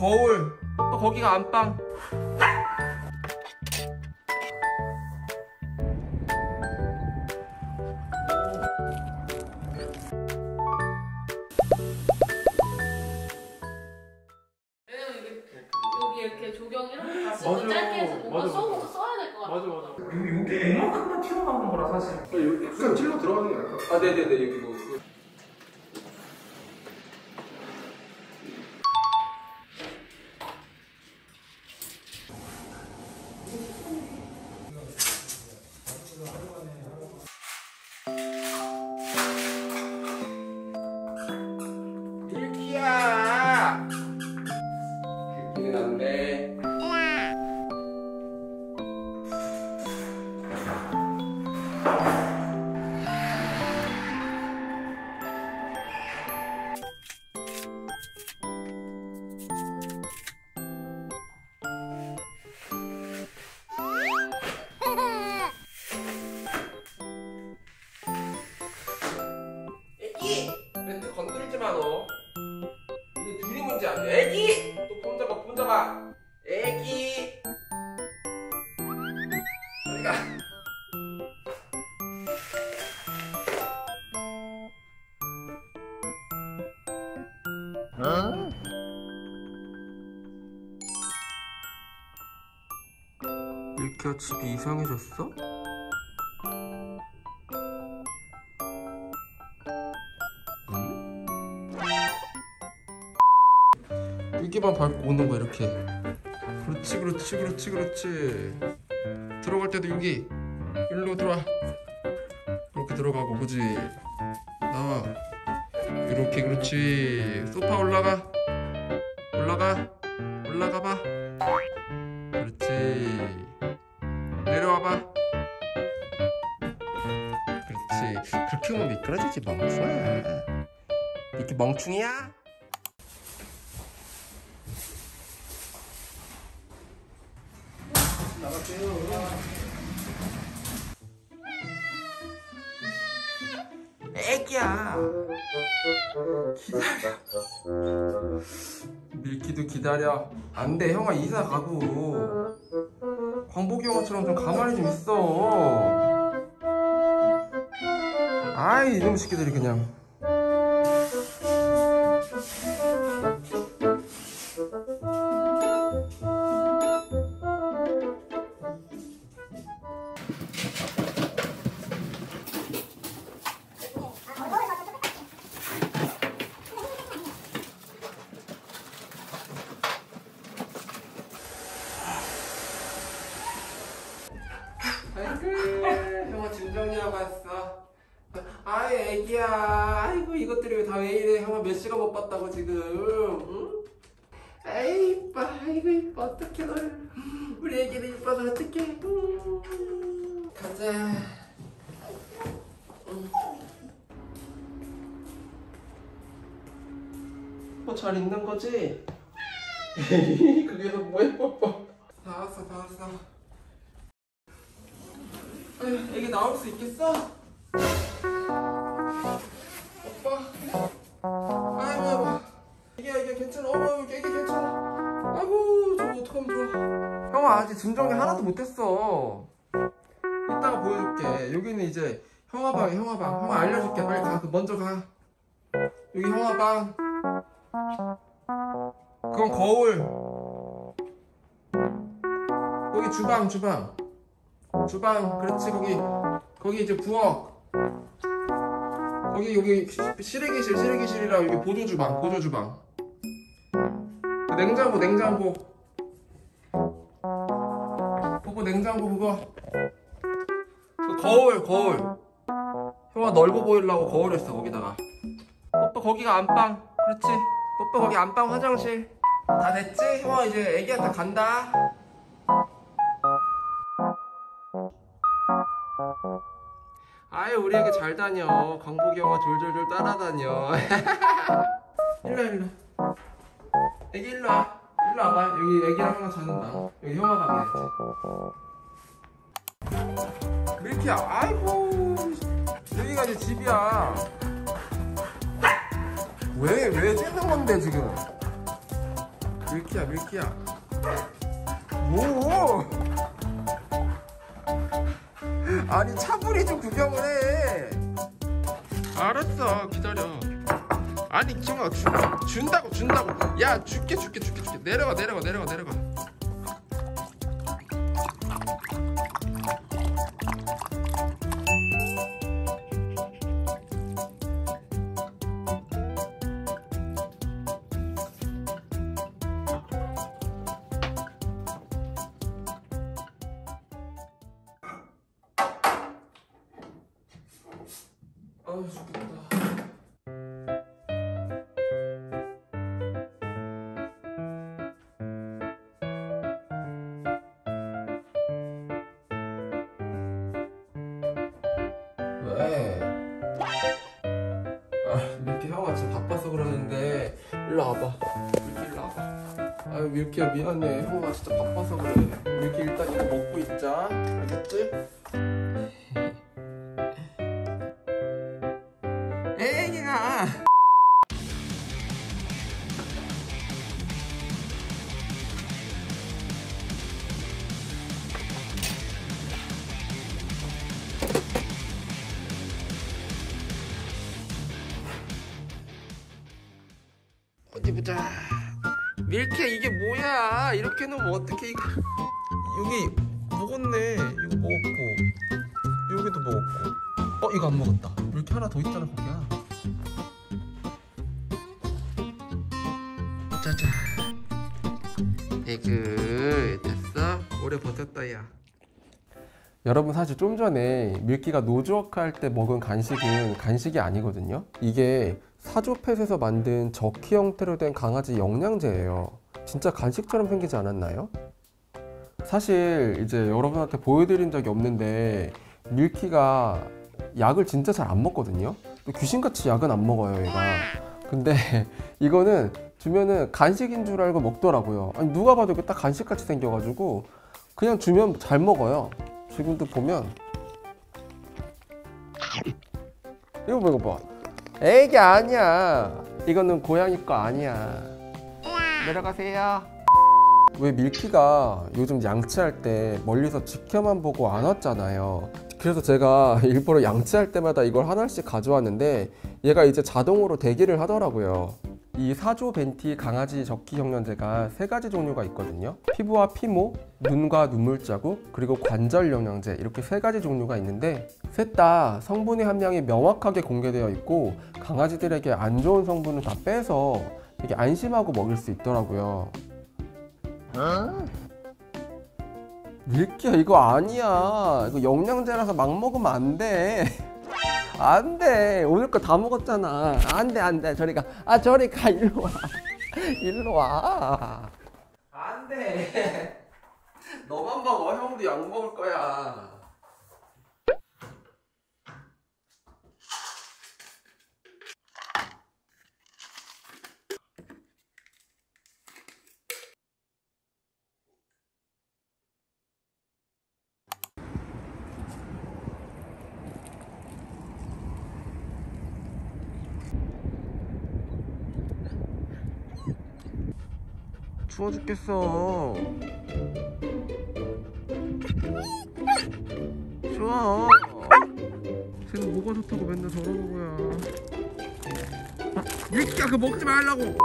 거울 또 거기가 안방 이게 여기 이렇게 조경 이렇게 다 쓰고 맞아. 짧게 해서 뭔가 맞아, 써서 써야 될 것 같아. 맞아 맞아 여기 이만큼만 튀어나오는 거라 사실 찔러 들어가는 게 아닐까? 아 네네네 여기 뭐 그- 밀키야 집이 이상해졌어? 여기만 밟고 오는 거야 이렇게. 그렇지 그렇지 그렇지 그렇지. 들어갈 때도 여기. 일로 들어와. 이렇게 들어가고 그지? 나와. 이렇게 그렇지. 소파 올라가. 올라가. 올라가 봐 미끄러지지 멍충아 이렇게 멍충이야? 애기야. 기다려. 밀키도 기다려. 안돼. 형아 이사 가고. 광복이 형아처럼 좀 가만히 좀 있어 아이 이놈 새끼들이 그냥 이뻐서 어떡해 음. 가자 음. 뭐잘 있는 거지? 그게서 뭐해 뽀뽀 다 왔어 다 왔어 아휴, 애기 나올 수 있겠어? 오빠. 아이고, 아이고. 애기야, 애기 괜찮아. 어머, 애기 괜찮아. 아이고, 저거 어떡하면 좋아. 형아, 아직 짐 정리 하나도 못했어. 이따가 보여줄게. 여기는 이제 형아방이야, 형아 방. 형아 알려줄게. 빨리 가. 그 먼저 가. 여기 형아 방. 그건 거울. 여기 주방, 주방. 주방 그렇지 거기 거기 이제 부엌 거기 여기 시- 실외기실 실외기실이랑 여기 보조 주방 보조 주방 그 냉장고 냉장고 그거 냉장고 그거. 그 거울 거울. 형아 넓어 보이려고 거울 했어 거기다가. 오빠 거기가 안방. 그렇지? 오빠 거기 안방 화장실. 다 됐지? 형아 이제 애기한테 간다. 아유 우리 애기 잘 다녀. 광복이 형아 졸졸졸 따라다녀. 일로 일로 애기 일로 와 일로 와봐. 여기 애기랑 형아 자는다. 여기 형아 방이야 밀키야 아이고. 여기가 이제 집이야. 왜왜 째는 건데 지금? 밀키야 밀키야. 뭐? 아니 차분히 좀 구경을 해. 알았어. 기다려 아니 지금 준, 준다고 준다고. 야 줄게 줄게 줄게 줄게. 내려가 내려가 내려가 내려가. 아우 죽겠다 왜? 아 밀키 형아 지금 바빠서 그러는데. 일로 와봐. 밀키 일로 와봐. 아유 밀키야 미안해. 형아 진짜 바빠서 그래. 밀키 일단 이거 먹고 있자. 알겠지? 보자 밀키야 이게 뭐야? 이렇게 놓으면 어떻게 이거 여기 먹었네. 이거 먹었고 여기도 먹었고. 어 이거 안 먹었다. 밀키 하나 더 있잖아 거기야. 짜잔. 에그 됐어? 오래 버텼다 야. 여러분 사실 좀 전에 밀키가 nose work 할 때 먹은 간식은 간식이 아니거든요. 이게 사조펫에서 만든 jerky 형태로 된 강아지 영양제예요. 진짜 간식처럼 생기지 않았나요? 사실 이제 여러분한테 보여드린 적이 없는데 밀키가 약을 진짜 잘 안 먹거든요. 또 귀신같이 약은 안 먹어요 얘가. 근데 이거는 주면은 간식인 줄 알고 먹더라고요. 아니 누가 봐도 이게 딱 간식같이 생겨가지고 그냥 주면 잘 먹어요. 지금도 보면. 이거 봐 이거 봐 애기 아니야. 이거는 고양이 거 아니야. 내려가세요. 왜 밀키가 요즘 양치할 때 멀리서 지켜만 보고 안 왔잖아요. 그래서 제가 일부러 양치할 때마다 이걸 하나씩 가져왔는데 얘가 이제 자동으로 대기를 하더라고요 이 사조 벤티 강아지 적기 형련제가 세 가지 종류가 있거든요. 피부와 피모, 눈과 눈물 자국, 그리고 관절 영양제 이렇게 세 가지 종류가 있는데 셋 다 성분의 함량이 명확하게 공개되어 있고 강아지들에게 안 좋은 성분을 다 빼서 되게 안심하고 먹을 수 있더라고요. 밀키야 이거 아니야? 이거 영양제라서 막 먹으면 안돼 안 돼. 오늘 거 다 먹었잖아. 안 돼 안 돼. 저리 가 아 저리 가. 일로 와. 일로 와. 안 돼. 너만 먹어. 형도 약 먹을 거야 추워 죽겠어. 좋아 쟤는 뭐가 좋다고 맨날 저러는 거야. 밀키야 그거 먹지 말라고.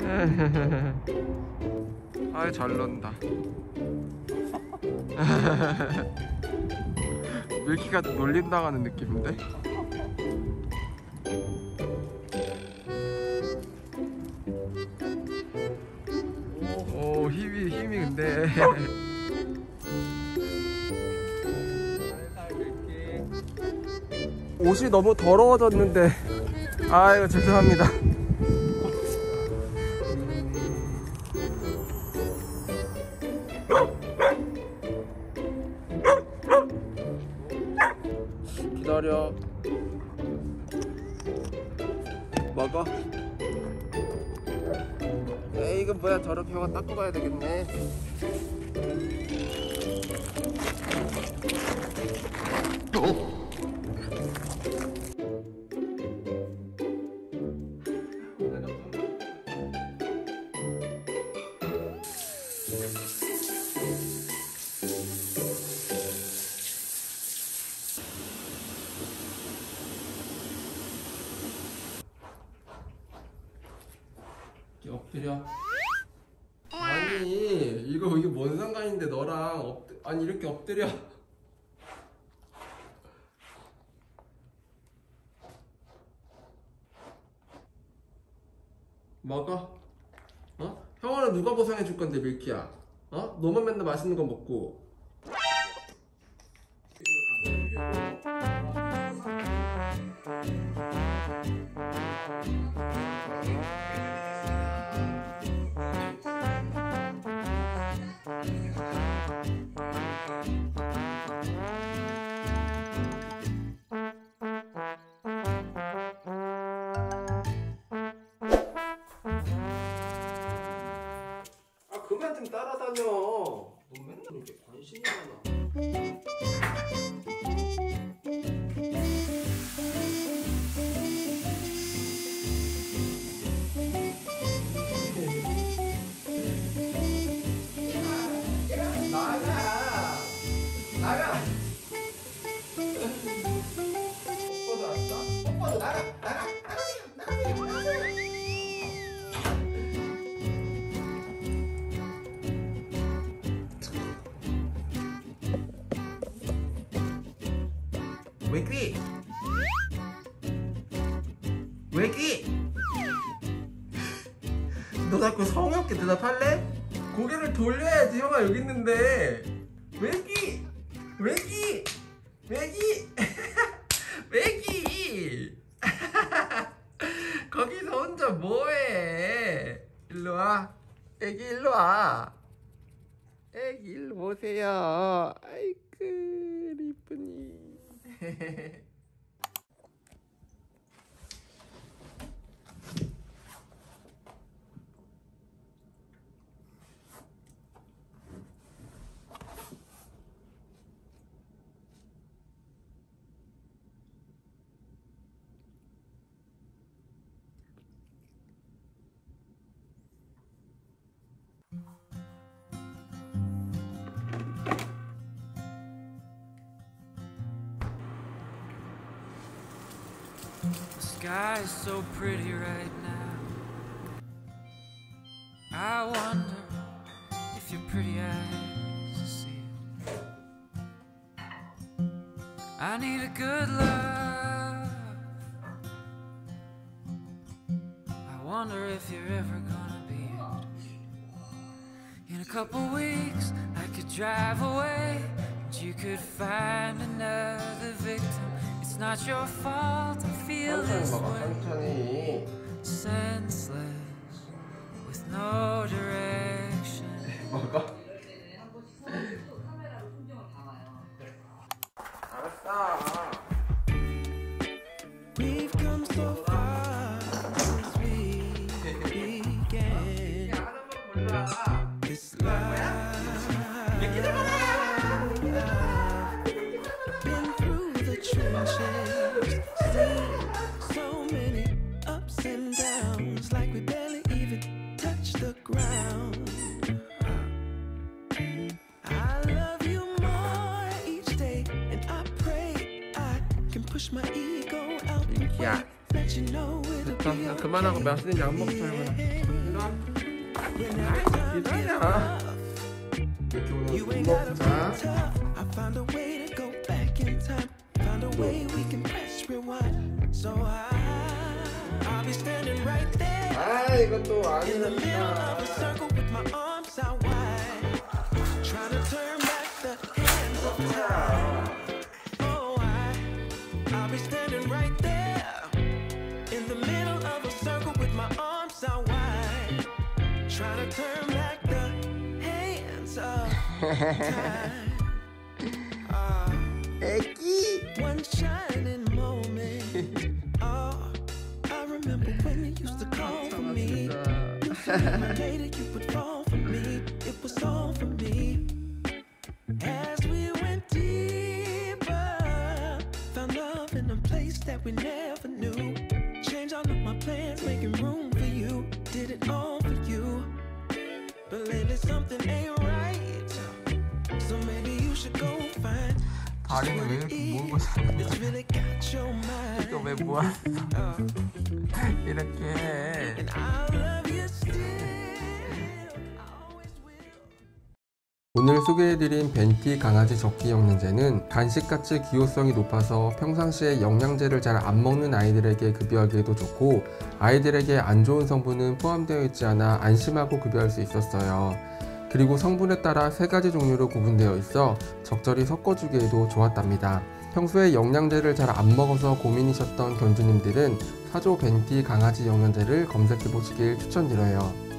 아이 잘 논다 밀키가 놀림당하는 느낌인데? 오 힘이 힘이 근데. 옷이 너무 더러워졌는데. 아이고 죄송합니다 이 이거 뭐야? 저렇게 형아 닦고 가야 되겠네. 이 아니 이거 이게 뭔 상관인데 너랑 엎 아니 이렇게 엎드려. 먹어. 어? 형아는 누가 보상해 줄 건데 밀키야. 어? 너만 맨날 맛있는 거 먹고. 좀 돌려야지. 형아 여기 있는데. 외귀 외귀 외귀 외귀 거기서 혼자 뭐해? 일로 와. 애기 일로 와. 애기 일로 오세요. 아이고 이쁘니 The sky is so pretty right now. I wonder if your pretty eyes see it. I need a good love. I wonder if you're ever gonna be it. In a couple weeks, I could drive away, and you could find another victim. It's not your fault. I feel 천천히 this 먹어 way, 천천히 senseless, with no direction. Ja. Dat kan man nog best in jouw mocht hebben. Ja. You ain't got I found a way to go back in time. Found a way we can press rewind. So I, I'll be standing right there. In the middle of a circle with my arms. Ah. One shining moment. Oh, I remember when you used to call for me. You said my lady, 다리는 왜 이렇게 모으고 사는 mind. 이거 왜 모았어? 이렇게. 오늘 소개해드린 벤티 강아지 적기 영양제는 간식같이 기호성이 높아서 평상시에 영양제를 잘 안 먹는 아이들에게 급여하기에도 좋고 아이들에게 안 좋은 성분은 포함되어 있지 않아 안심하고 급여할 수 있었어요. 그리고 성분에 따라 세 가지 종류로 구분되어 있어 적절히 섞어주기에도 좋았답니다. 평소에 영양제를 잘 안 먹어서 고민이셨던 견주님들은 사조 벤티 강아지 영양제를 검색해 보시길 추천드려요.